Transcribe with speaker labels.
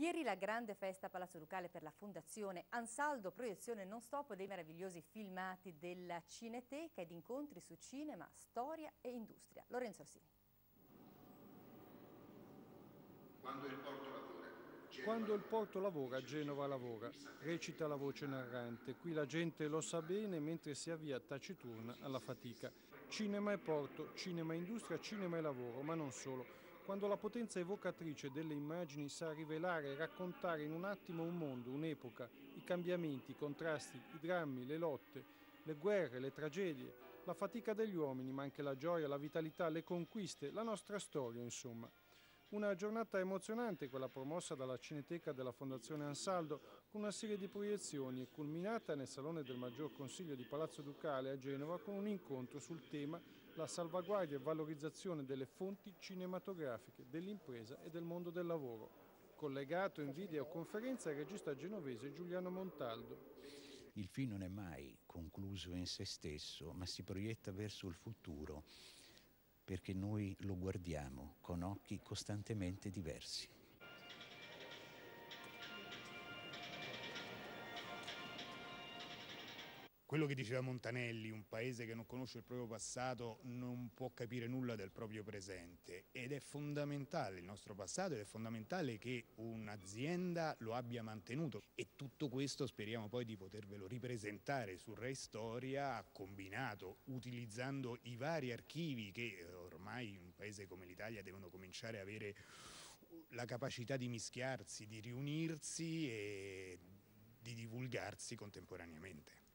Speaker 1: Ieri la grande festa a Palazzo Ducale per la Fondazione Ansaldo, proiezione non stop dei meravigliosi filmati della Cineteca ed incontri su cinema, storia e industria. Lorenzo Orsini.
Speaker 2: Quando il porto lavora.
Speaker 3: Quando il porto lavora, Genova lavora, recita la voce narrante. Qui la gente lo sa bene mentre si avvia taciturna alla fatica. Cinema e porto, cinema e industria, cinema e lavoro, ma non solo. Quando la potenza evocatrice delle immagini sa rivelare e raccontare in un attimo un mondo, un'epoca, i cambiamenti, i contrasti, i drammi, le lotte, le guerre, le tragedie, la fatica degli uomini, ma anche la gioia, la vitalità, le conquiste, la nostra storia, insomma. Una giornata emozionante, quella promossa dalla Cineteca della Fondazione Ansaldo, con una serie di proiezioni e culminata nel Salone del Maggior Consiglio di Palazzo Ducale a Genova con un incontro sul tema la salvaguardia e valorizzazione delle fonti cinematografiche, dell'impresa e del mondo del lavoro. Collegato in videoconferenza il regista genovese Giuliano Montaldo.
Speaker 4: Il film non è mai concluso in se stesso, ma si proietta verso il futuro perché noi lo guardiamo con occhi costantemente diversi.
Speaker 5: Quello che diceva Montanelli, un paese che non conosce il proprio passato non può capire nulla del proprio presente ed è fondamentale il nostro passato ed è fondamentale che un'azienda lo abbia mantenuto e tutto questo speriamo poi di potervelo ripresentare su Rai Storia combinato, utilizzando i vari archivi che ormai in un paese come l'Italia devono cominciare a avere la capacità di mischiarsi, di riunirsi e di divulgarsi contemporaneamente.